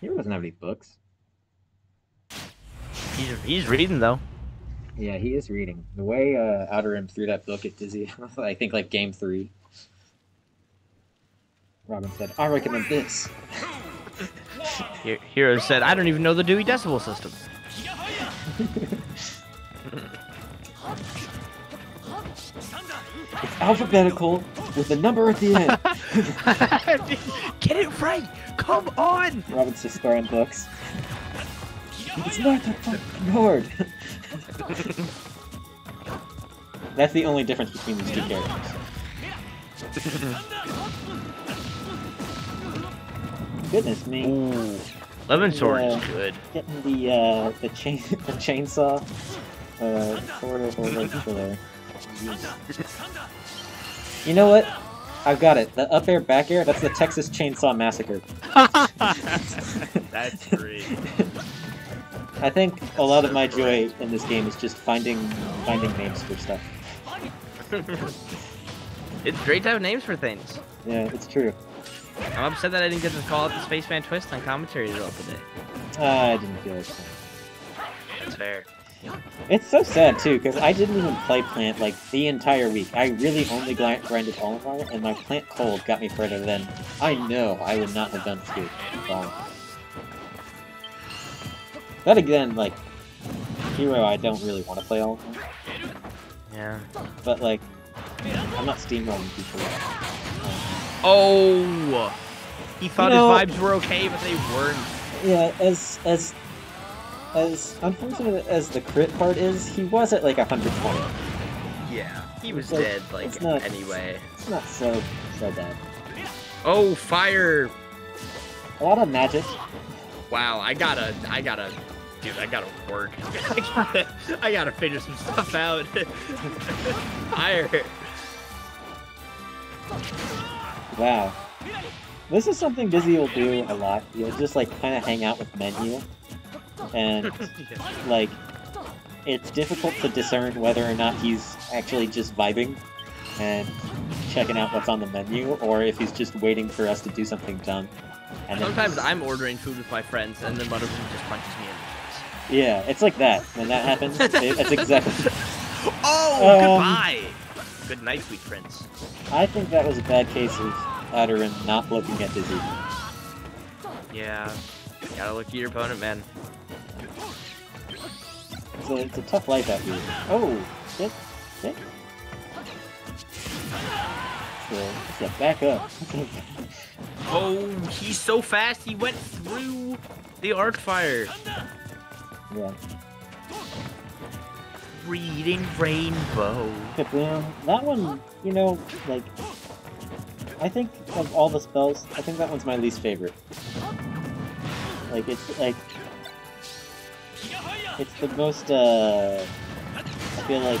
Hero doesn't have any books. He's, he's reading though. Yeah, he is reading. The way uh, Outer Rim threw that book at Dizzy, I think like game three. Robin said, I recommend this. Hero said, I don't even know the Dewey Decimal System. It's alphabetical with a number at the end. Get it right! Come on! Robin's just throwing books. It's not that fucking hard. That's the only difference between these two characters. Goodness me. Ooh. Levin Sword Yeah. is good. Getting the uh the chain the chainsaw uh sort of over there. You know what? I've got it. The up air back air, that's the Texas Chainsaw Massacre. That's great. I think a lot of my joy in this game is just finding finding names for stuff. It's great to have names for things. Yeah, it's true. I'm upset that I didn't get to call it the Spaceman Twist on commentary throughout the day. Uh, I didn't feel it. That's fair. It's so sad too, because I didn't even play plant like the entire week. I really only grinded Olimar, and my plant cold got me further than I know I would not have done this game. with Olimar. That again, like hero, I don't really want to play Olimar, Yeah. but like I'm not steamrolling people. Oh! He thought know- his vibes were okay, but they weren't. Yeah, as as as unfortunate as the crit part is, he was at like 120. Yeah. He was It's like- dead, like, it's not- anyway. It's not so so bad. Oh, fire! A lot of magic. Wow, I gotta, I gotta, dude, I gotta work. I gotta, I gotta figure some stuff out. Fire! Wow. This is something Dizzy will do a lot. He'll just like kind of hang out with menu, and like it's difficult to discern whether or not he's actually just vibing and checking out what's on the menu, or if he's just waiting for us to do something dumb. And Sometimes I'm ordering food with my friends, and then one of them just punches me in the face. Yeah, it's like that. When that happens, it, it's exactly. Oh, Um, goodbye! Good night, sweet prince. I think that was a bad case of and not looking at Dizzy. Yeah, gotta look at your opponent, man. It's a, it's a tough life out here. Oh, shit, shit. So, yeah, back up. Oh, he's so fast, he went through the arc fire. yeah. Reading rainbow. Kaboom. That one, you know, like, I think of all the spells, I think that one's my least favorite. Like, it's like, it's the most, uh, I feel like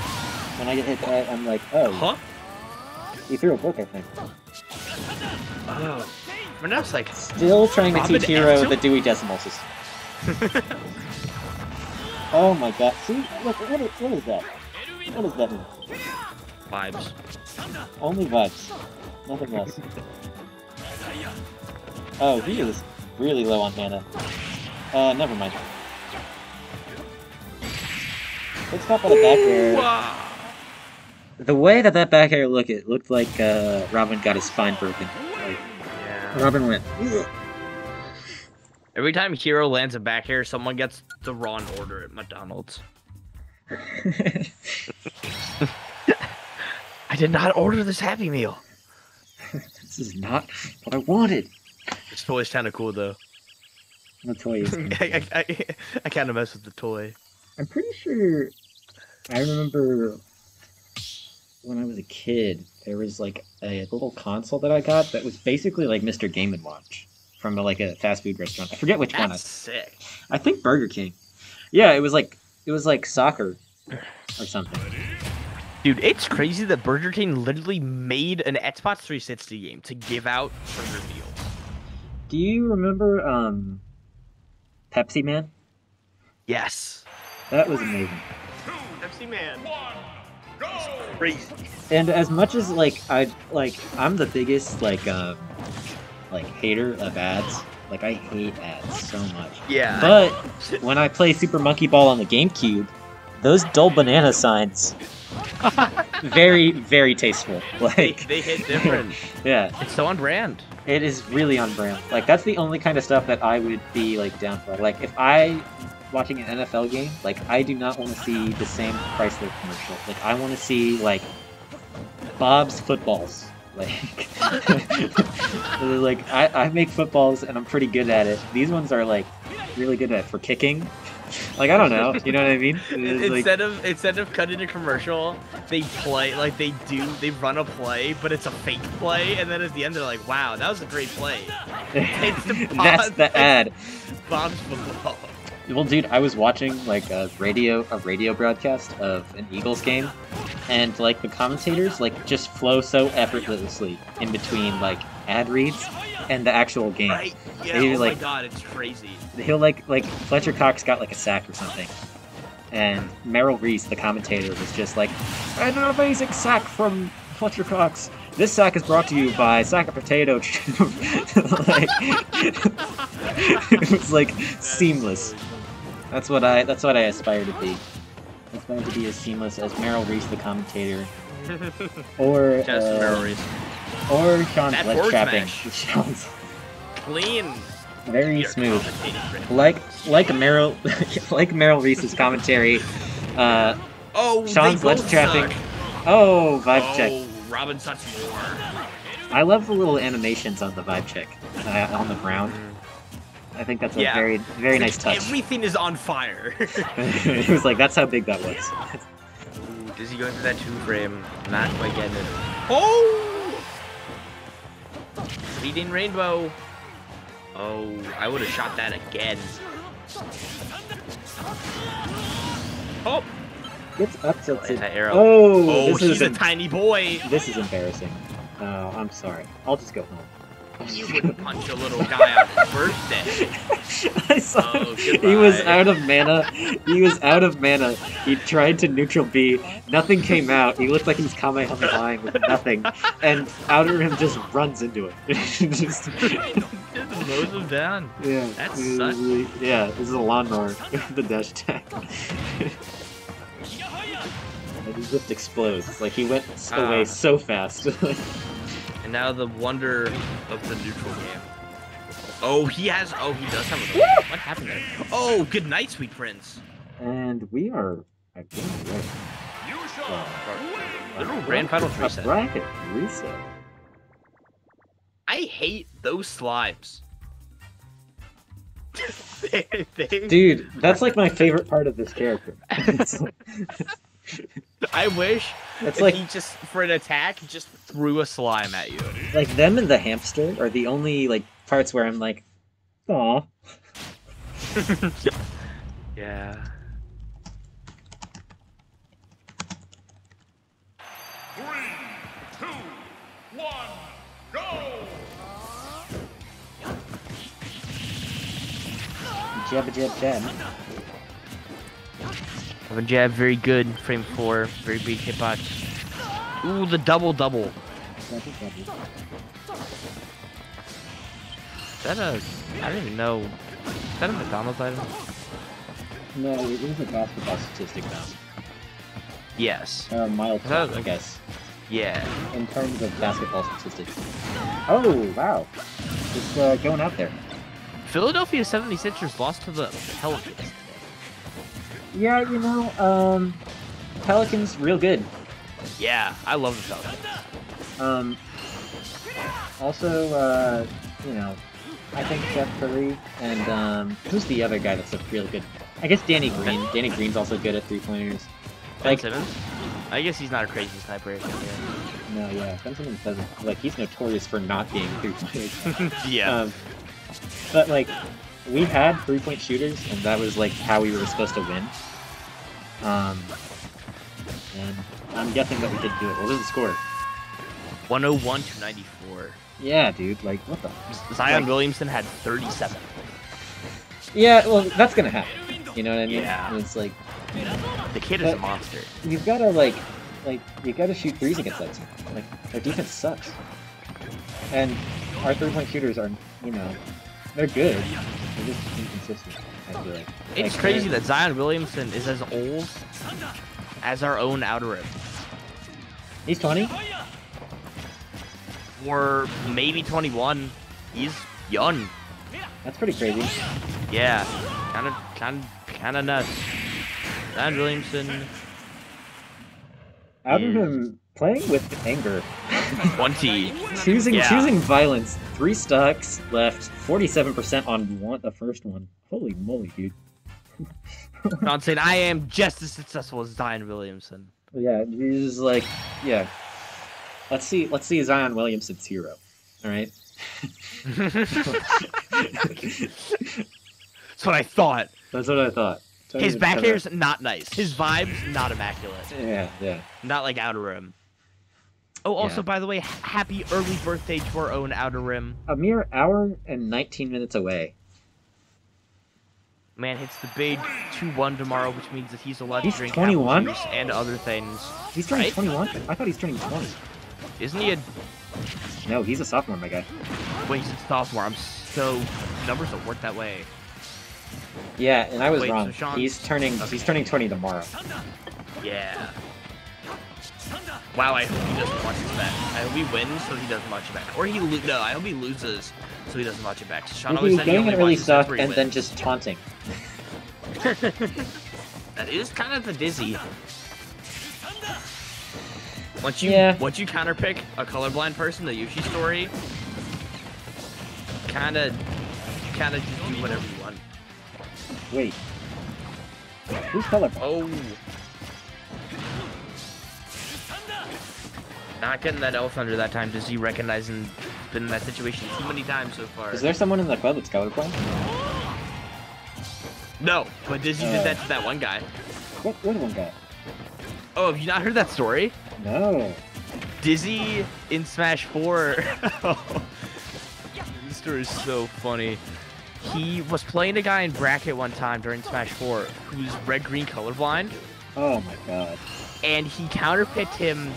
when I get hit by it, I'm like, oh, Huh? he threw a book, I think. Oh. Renou's like, Still trying to teach Hero the Dewey Decimal System. oh my god, see? Look, what is, what is that? What does that mean? vibes. Only vibes. Nothing else. Oh, he is really low on mana. Uh, never mind. Let's hop on a back air. Wow. The way that that back air looked, it looked like uh, Robin got his spine broken. Like, Yeah. Robin went. Every time Hero lands a back air, someone gets the wrong order at McDonald's. I did not order this Happy Meal. this is not what I wanted. This toy's kind of cool though. The toy is. I, I, I, I kind of mess with the toy. I'm pretty sure I remember when I was a kid, there was like a little console that I got that was basically like Mr. Game and Watch from like a fast food restaurant. I forget which one. I, That's sick. I think Burger King. Yeah, it was like it was like soccer or something. Dude, it's crazy that Burger King literally made an Xbox 360 game to give out burger meals. Do you remember um Pepsi Man? Yes. That was amazing. Pepsi Man. Crazy. And as much as like I like I'm the biggest like um like hater of ads Like I hate ads so much. Yeah. But when I play Super Monkey Ball on the GameCube, those Dole banana signs, very very tasteful. they, Like they hit different. yeah, it's so on brand. it is really on brand. Like that's the only kind of stuff that I would be like down for. Like if I watching an NFL game, like I do not want to see the same Chrysler commercial. Like I want to see like Bob's footballs. Like, like I, I make footballs and I'm pretty good at it. These ones are like really good at for kicking. Like I don't know, you know what I mean? It's like- Instead of instead of cutting a commercial, they play like they do. They run a play, but it's a fake play, and then at the end they're like, "Wow, that was a great play." It's the That's the ad. Bob's football. Well, dude, I was watching like a radio a radio broadcast of an Eagles game, and like the commentators like just flow so effortlessly in between like ad reads and the actual game. Right? Yeah. They, oh like- my god, it's crazy. He'll like like Fletcher Cox got like a sack or something, and Merrill Reese, the commentator, was just like, "An amazing sack from Fletcher Cox." This sack is brought to you by Sack of Potato. like, it was like seamless. That's what I. That's what I aspire to be. I aspire to be as seamless as Merrill Reese, the commentator, or Just uh, memories. or Sean's That leg trapping. Sean's Clean. very You're smooth. like like Merrill like Merrill Reese's commentary. Uh, Oh, Sean's they ledge trapping. suck. Oh, vibe oh, check. Robin sucks more. I love the little animations on the vibe check uh, on the ground. I think that's a Yeah. very very nice touch. Everything is on fire. it was like that's how big that was. Ooh, Does he go into that two frame? Not quite getting it. Oh! Leading rainbow. Oh, I would have shot that again. Oh, Gets up tilted. anti-arrow. Oh, Oh, this he's is a tiny boy. this is embarrassing. Oh, I'm sorry. I'll just go home. You wouldn't punch a little guy on his birthday. I saw Oh, him. He was out of mana. He was out of mana. He tried to neutral B. Nothing came out. He looked like he's Kamehameha with nothing. And Outer Rim just runs into it. just, Just mows him down. yeah. That it was sucks. yeah, this is a lawnmower. the dash attack. and he just explodes. Like he went away Ah. so fast. And now the wonder of the neutral game. Oh, he has. Oh, he does have a. What happened there? Oh, good night, sweet prince. and we are again ready. Literal grand final three bracket reset. I hate those slimes. they, they, Dude, that's like my favorite part of this character. I wish it's like he just for an attack he just threw a slime at you. like them and the hamster are the only like parts where I'm like, aw. Yeah. Three, two, one, go! Jab jab jab. Have a jab, very good. Frame four, very big hitbox. Ooh, the double double. Is that a? I don't even know. Is that a McDonald's item? No, it is a basketball statistic though. Yes. Or a That- I guess. Yeah. In terms of basketball statistics. Oh wow. Just uh, going out there. Philadelphia 76ers lost to the Pelicans. Yeah, you know, um Pelicans real good. Yeah, I love the Pelicans. Um, also, uh, you know, I think Seth Curry and um, who's the other guy that's a real good? I guess Danny Green. Danny Green's also good at three pointers. Ben Simmons? I guess he's not a crazy sniper. No, yeah, Ben Simmons doesn't like he's notorious for not being three pointers. yeah. um, but like we had three point shooters, and that was like how we were supposed to win. Um, and I'm guessing that we did do it. What was the score? 101 to 94. Yeah, dude. Like what the? Zion Like- Williamson had 37. Yeah, well, that's gonna happen. You know what I mean? Yeah. And it's like The kid is a monster. you've got to like, like you got to shoot threes against that team. Like their defense sucks, and our three point shooters are, you know, They're good. They're just inconsistent. It's crazy that Zion Williamson is as old as our own outer rim. He's 20? Or maybe 21. He's young. That's pretty crazy. Yeah. Kind of, kind of, kind of nuts. Zion Williamson, Is- him playing with anger. 20. Choosing Yeah. choosing violence. Three stocks left. Forty-seven percent on one the first one. Holy moly, dude. Not saying I am just as successful as Zion Williamson. Yeah, he's like, yeah. Let's see. Let's see Zion Williamson's hero. All right. That's what I thought. That's what I thought. His back hair's not nice. His vibes not immaculate. Yeah, yeah. Not like outer rim. Oh, also Yeah. by the way, happy early birthday to our own outer rim. A mere hour and nineteen minutes away. Man hits the big 2-1 tomorrow, which means that he's allowed He's to drink 21? apple juice and other things. He's turning Right? twenty-one. I thought he's turning twenty. Isn't he a No, he's a sophomore, my guy. wait? He's a sophomore. I'm so numbers don't work that way. Yeah, and I was Wait, wrong. Sean's- He's turning. okay. He's turning twenty tomorrow. Yeah. Wow, I hope he doesn't watch his back. I hope he wins so he doesn't watch it back. Or he lo- no, I hope he loses so he doesn't watch it back. Sean always said he only an early watches stuff stock and then just taunting. That is kind of the dizzy. Once you Yeah. once you counterpick a colorblind person, the Yoshi's Story, kind of kind of just do whatever you want. Wait. Who's colorblind? Oh. Not getting that Elthunder that time. Dizzy recognizing been in that situation too many times so far. Is there someone in the club that's colorblind? No, but Dizzy Uh. did that to that one guy. What? What one guy? Oh, have you not heard that story? No. Dizzy in Smash 4. this story is so funny. He was playing a guy in bracket one time during Smash 4 who's red green colorblind, Oh my god. and he counterpicked him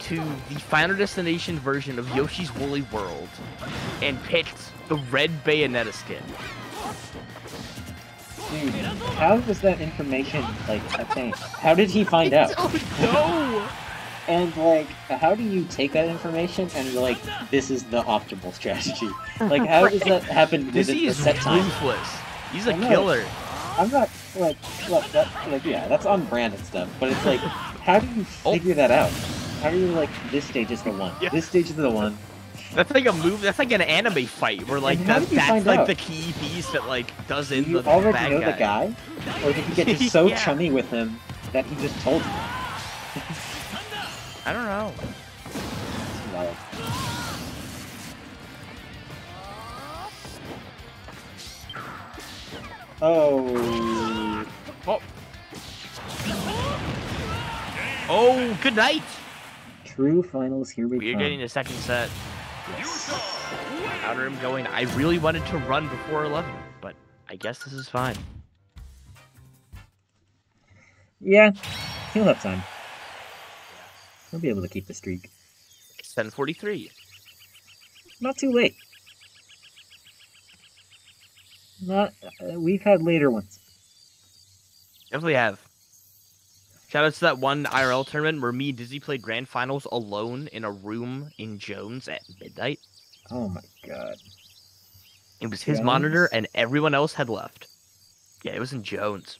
to the Final Destination version of Yoshi's Woolly World and picked the red Bayonetta skin. Dude, how was that information like obtained? How did he find out? no! And like, how do you take that information and like, this is the optimal strategy? Like, how does that happen within is set time? ruthless. He's a I know. killer. I'm not like, look, that, like, yeah, that's on brand and stuff. But it's like, how do you Oh. figure that out? How do you like, this stage is the one, Yeah. this stage is the one? That's like a move. That's like an anime fight where like that, that's like out? the key piece that like does Do in you the already bad know guy. the guy, or did he get just so Yeah. chummy with him that he just told you? I don't know. Oh, Oh. Oh, good night. True finals. Here we We're come. getting a second set. Outer Rim going. I really wanted to run before 11, but I guess this is fine. Yeah, he'll have time. He'll be able to keep the streak. It's 10:43. Not too late. Not. Uh, we've had later ones. Definitely have. Shout out to that one IRL tournament where me and Dizzy played grand finals alone in a room in Jones at midnight. Oh my god. It was his Jones? monitor and everyone else had left. Yeah, it was in Jones.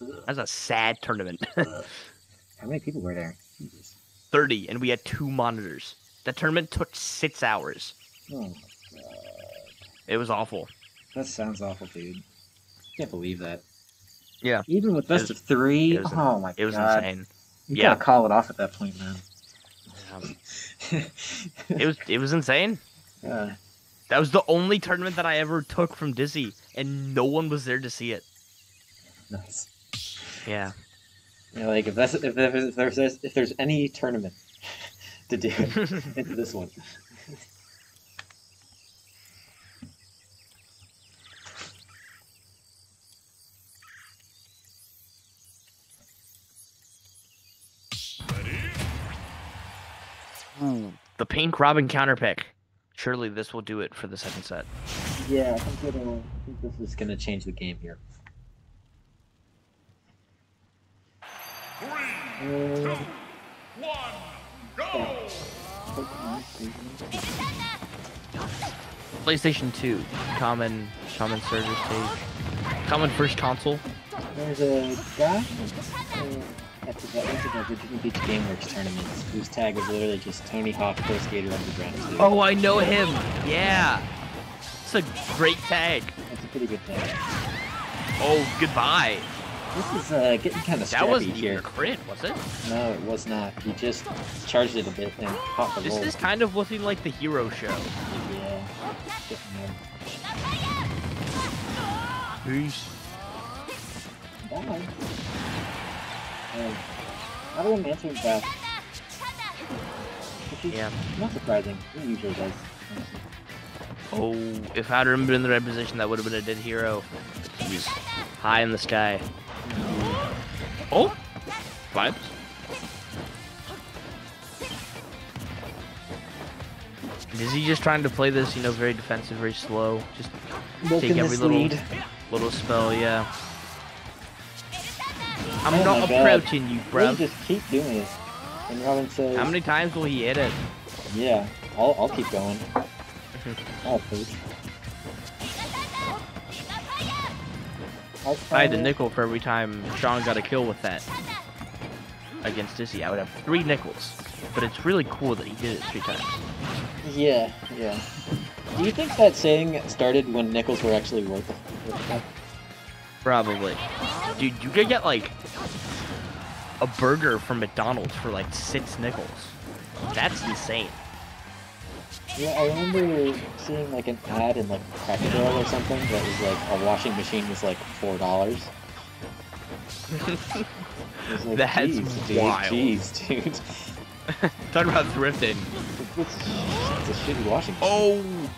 That was a sad tournament. How many people were there? Jesus. 30, and we had two monitors. That tournament took six hours. Oh my god. It was awful. That sounds awful, dude. Can't believe that. Yeah. Even with best was- of three. it was- oh my god. It was god. insane. You Yeah. gotta call it off at that point, man. Um, it was it was insane. Uh, That was the only tournament that I ever took from Dizzy, and no one was there to see it. nice. Yeah. You know, like if that's if there's if there's, if there's any tournament to do, it's this one. The pink Robin counter pick. Surely this will do it for the second set. Yeah, I think it'll. I think this is gonna change the game here. Three, Uh, two, one, go! Pokemon PlayStation 2, common, common server stage, common first console. There's a guy uh, at the at the Virginia Beach GameWorks tournament, whose tag was literally just Tony Hawk Pro Skater Underground 2. Oh, I know him. Yeah, it's a great tag. That's a pretty good tag. Oh, goodbye. This is uh, getting kind of That wasn't even here. a crit, was it? No, it was not. He just charged it a bit and caught the This roll. is kind of looking like the hero show. Yeah. Getting there. Peace. Bye. Um, Everyone answered back. Which is Yeah. not surprising. He usually does. Oh, if I'd been in the right position, that would have been a dead hero. He was high in the sky. Oh, vibes. Is he just trying to play this, you know, very defensive, very slow? Just Milking take every little lead. little spell, yeah. I'm Oh not my God. approaching you, bro. We'll just keep doing it. And Robin says, How many times will he hit it? Yeah, I'll, I'll keep going. I'll approach. If I had a nickel for every time Sean got a kill with that against Dizzy, I would have three nickels. But it's really cool that he did it three times. Yeah, yeah. Do you think that saying started when nickels were actually worth worth it? Probably. Dude, you could get like a burger from McDonald's for like six nickels. That's insane. Yeah, I remember seeing like an ad in like Cracker Barrel or something that was like a washing machine was like four dollars. like, That's "Jeez, dude, wild." Jeez, dude. Talk about thrifting. It's, it's a shitty washing machine. Oh,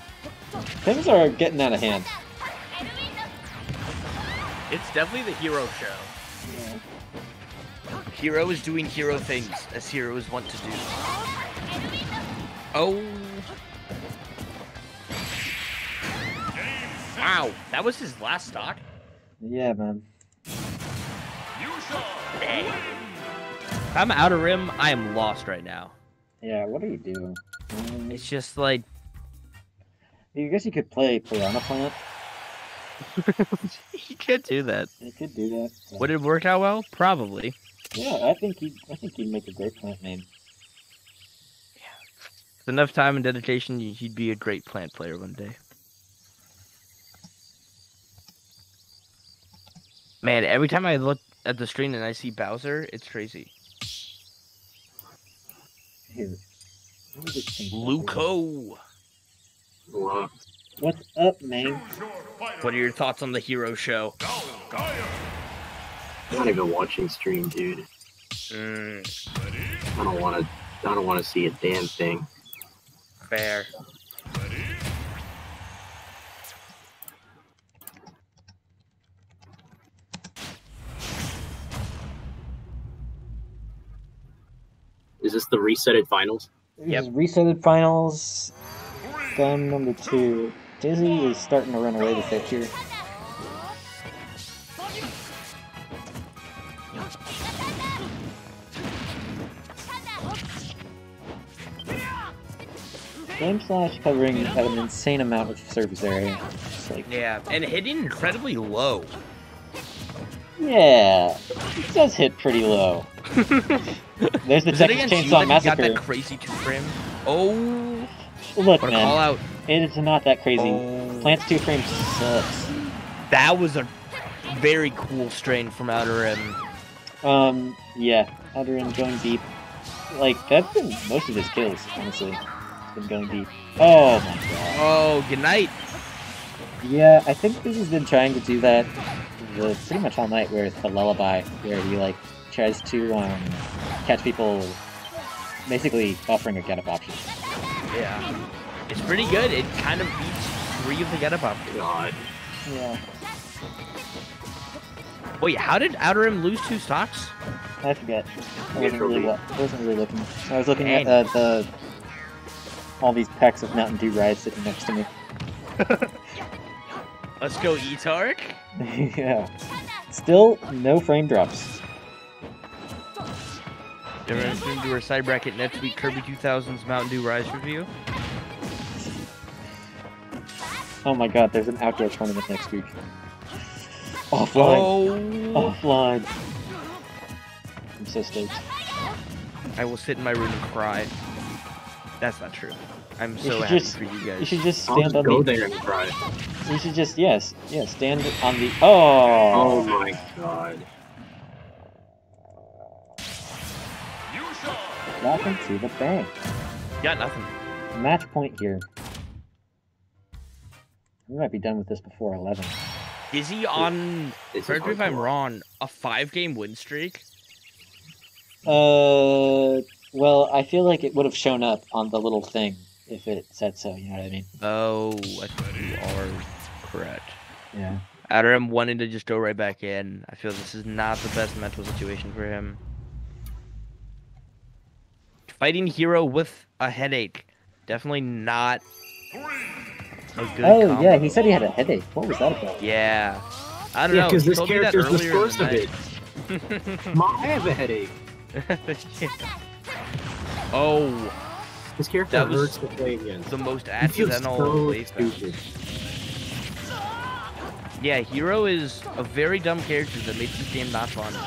Things are getting out of hand. it's definitely the hero show. Yeah. Hero is doing hero things as heroes want to do. Oh. Wow, that was his last stock? Yeah, man. You shall Dang. If I'm out of rim, I am lost right now. Yeah, what are you doing? Um, It's just like I guess you could play Piranha Plant. you can't do that. You could do that. but- Would it work out well? Probably. Yeah, I think you. I think you'd make a great plant name. Yeah, with enough time and dedication, you- you'd be a great plant player one day. Man, every time I look at the screen and I see Bowser, it's crazy. Here. Let me just change that for you. Luco, What's up, man? choose your fighter. what are your thoughts on the hero show? Go, Gaia. I'm not even watching stream, dude. Mm, I don't want to. I don't want to see a damn thing. fair. Is this the resetted finals? This Yep. is resetted finals. three, Game number two. Dizzy is starting to run away with it here. Game Slash covering an insane amount of surface area. Like, Yeah, and hitting incredibly low. yeah, it does hit pretty low. There's the Is it Texas against you Chainsaw that you got that crazy two frame? Oh, Look, what a call man, out. it is not that crazy. Oh. Plants two frame sucks. That was a very cool strain from Outer Rim. Um, yeah, Outer Rim going deep. Like, that's been most of his kills, honestly. It's been going deep. Oh my god. Oh, good night. Yeah, I think this has been trying to do that the, pretty much all night with the lullaby, where he, like, tries to, um, catch people basically offering a get up option. Yeah. It's pretty good. It kind of beats three of the get up options. God. Yeah. Wait, how did Outer Rim lose two stocks? I forget. I wasn't really, I wasn't really looking. I was looking Dang. at uh, the all these packs of Mountain Dew Rise sitting next to me. Let's go, Etark. yeah. Still no frame drops. Everyone's going to do our side bracket next week. Kirby 2000's Mountain Dew Rise review. Oh my god, there's an outdoor tournament next week. Offline. Oh, Offline. I'm so stoked. I will sit in my room and cry. That's not true. I'm You so should happy just- for you guys. You should just I'll stand just on go the. there and cry. You should just yes, yes, stand on the. Oh Oh. my god. You shall. Welcome to the bank. Got nothing. Match point here. We might be done with this before 11. Is he on? Correct me if I'm wrong. A five-game win streak. Uh, well, I feel like it would have shown up on the little thing if it said so. You know what I mean? Oh, I think you are correct. Yeah. After him wanting to just go right back in, I feel this is not the best mental situation for him. Fighting hero with a headache, definitely not a good. Oh combo. yeah, he said he had a headache. What was that about? Yeah, I don't Yeah, know. because this told me that character's the earlier in source of it. Mom, I have a headache. Yeah. Oh, This character That hurts to play against. the most accidental so stupid. Yeah, Hero is a very dumb character that makes this game not fun. The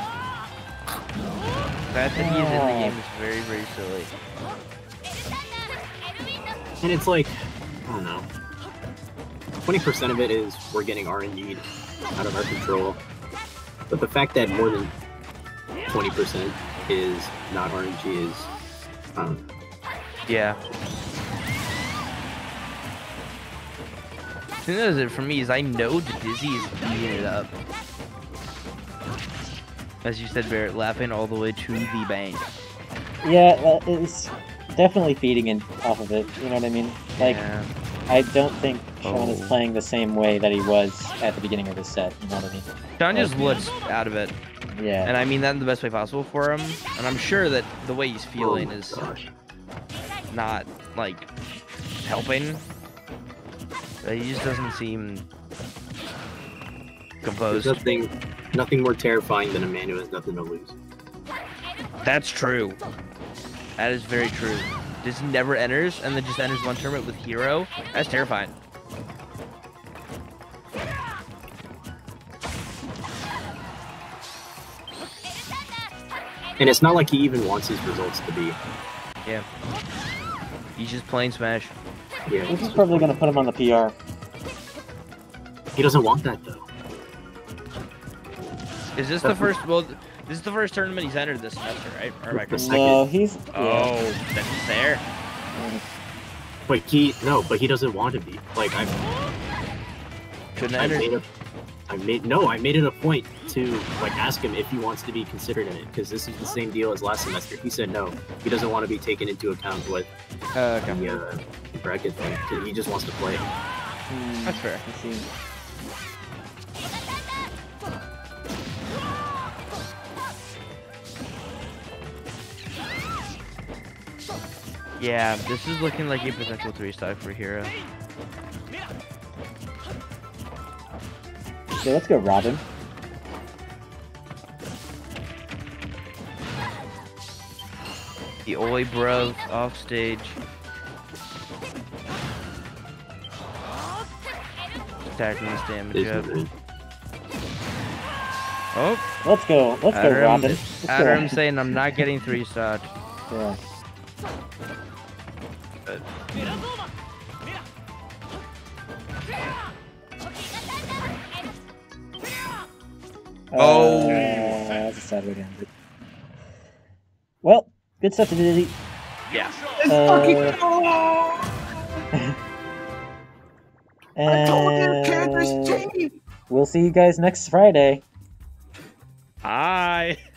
fact that he is in the game is very, very silly. And it's like, I don't know. 20% of it is we're getting RNG'd out of our control. But the fact that more than 20% is not RNG is, I. Yeah. The thing that is it for me is I know the Dizzy is eating it up. As you said, Barrett, laughing all the way to the bank. Yeah, it's definitely feeding in off of it. You know what I mean? Like, Yeah. I don't think Sean is Oh. playing the same way that he was at the beginning of his set. You know what I mean? Sean just looks out of it. Yeah. And I mean that in the best way possible for him. And I'm sure that the way he's feeling Oh is gosh. not, like, helping. But he just doesn't seem There's composed. nothing, nothing more terrifying than a man who has nothing to lose. That's true. That is very true. Just never enters, and then just enters one tournament with hero. That's terrifying. And it's not like he even wants his results to be. Yeah. He's just playing Smash. Yeah, This is probably going to put him on the PR. he doesn't want that though. Is this the first? Well, this is the first tournament he's entered this semester, right? Or am I The correct? second. No, he's. Yeah. Oh, then he's there. But he no, but he doesn't want to be. Like I, Couldn't I enter. made a, I made no, I made it a point to like ask him if he wants to be considered in it because this is the same deal as last semester. He said no, he doesn't want to be taken into account with Uh, okay. the uh, bracket thing. 'cause He just wants to play. Hmm, That's fair. let's see. Yeah, this is looking like a potential three star for hero. Okay, let's go, Robin. The Oi Bros off stage. Attacking this damage up. Oh, Let's go. Let's go, Robin. Let's go. Adam saying I'm not getting three star. Yeah. Oh. Uh, that's a sad way to end it. Well, good stuff to Dizzy. Yeah. Uh, and we'll see you guys next Friday. Hi.